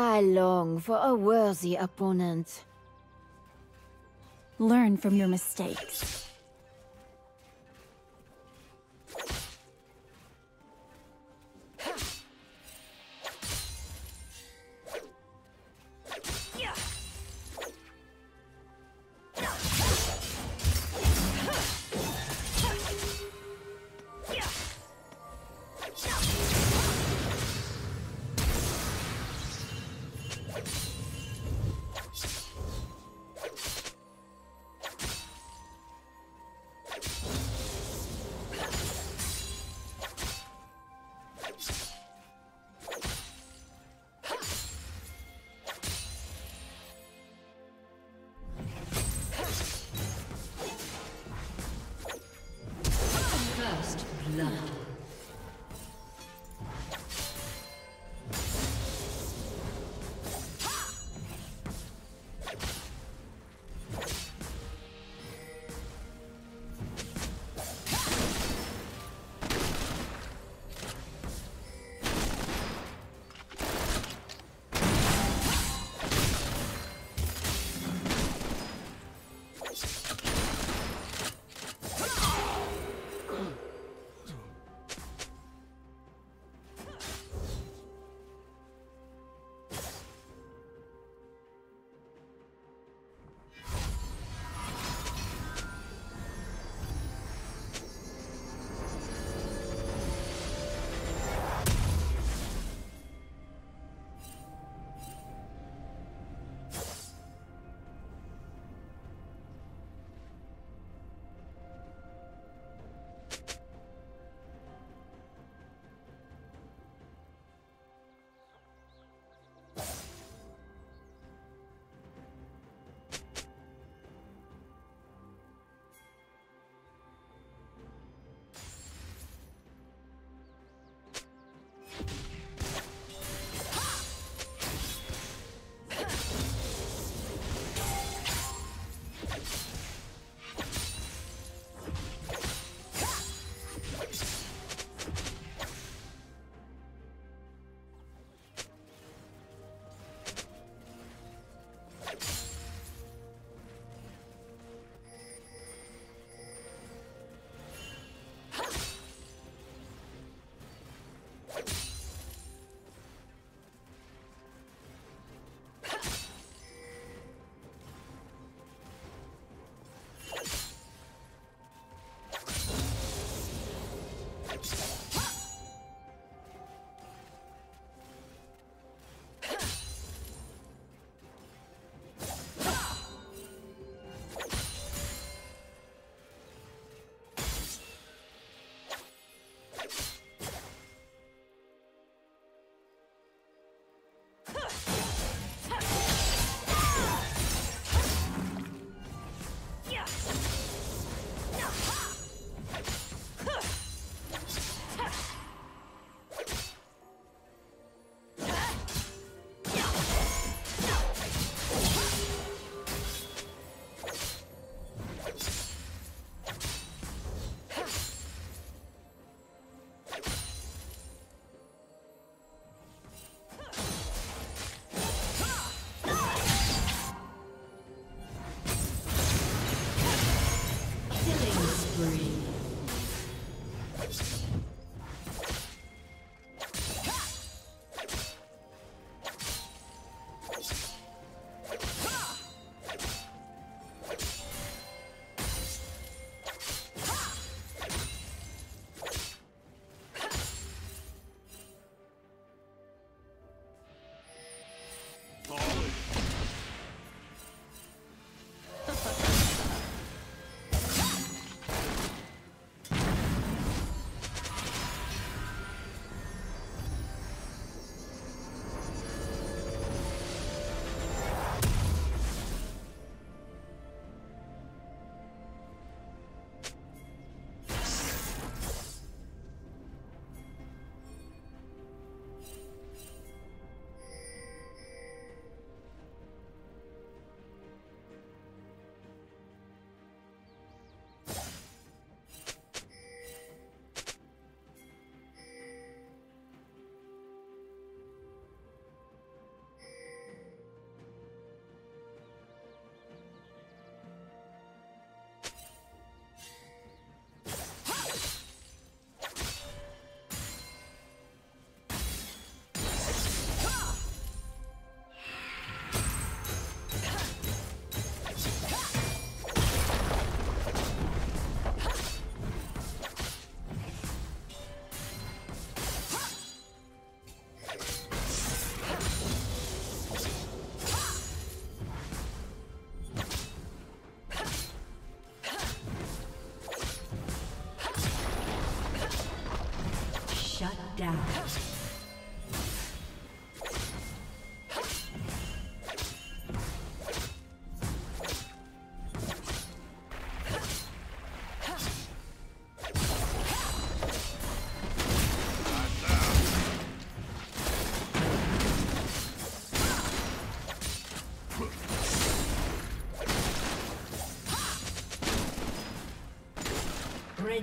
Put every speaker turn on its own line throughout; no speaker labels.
I long for a worthy opponent.
Learn from your mistakes.
Blood.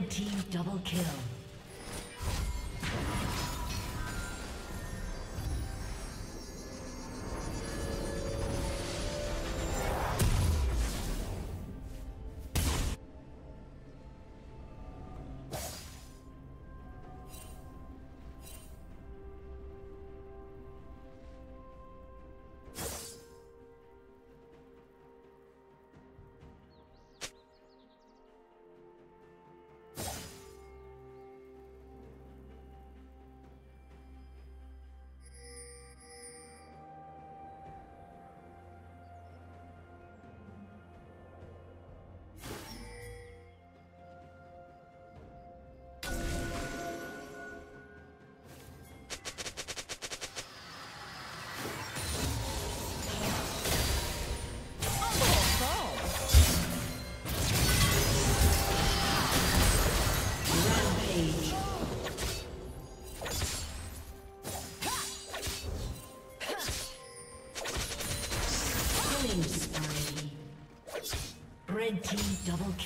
Team double kill.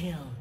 Kill.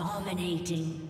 Dominating.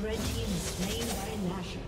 Red team is slain by Lasher.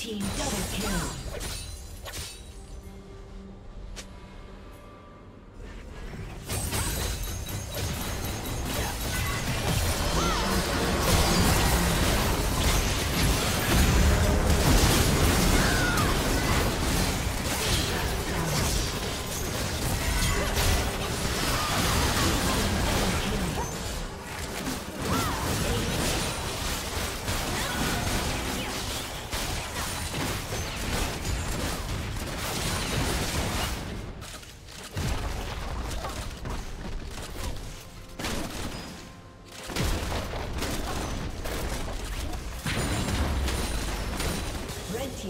Team double kill.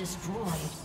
Destroyed.